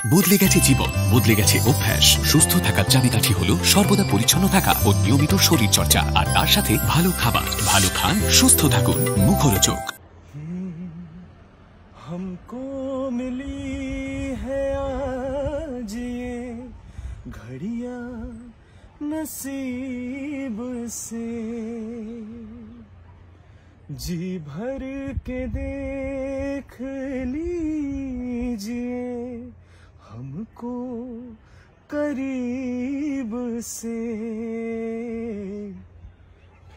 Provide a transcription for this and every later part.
বদলে গেছে জীবন বদলে গেছে অভ্যাস সুস্থ থাকার চাবিকাঠি হলো সর্বদা পরিচ্ছন্ন থাকা ও নিয়মিত শরীর চর্চা আর তার সাথে ভালো খাবার ভালো খান সুস্থ থাকুন মুখরোচক हमको मिली है आज ये घड़ियां नसीब से जी भर के देख लीजिए करीब से।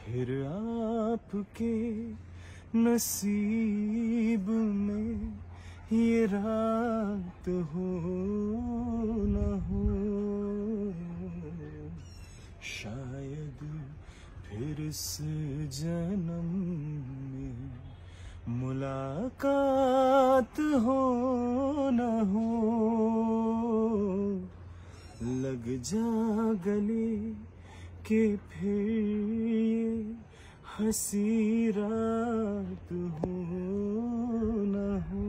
फिर आपके नसीब में ये रात हो न हो। शायद फिर इस जन्म में मुलाकात हो न हो। लग जा गले के फिर हँसी रात हो न हो।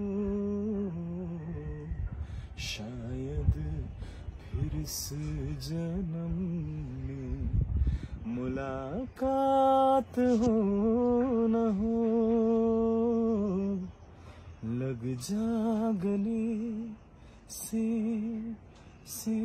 शायद फिर इस जन्म में मुलाकात हो न हो। लग जा गले से से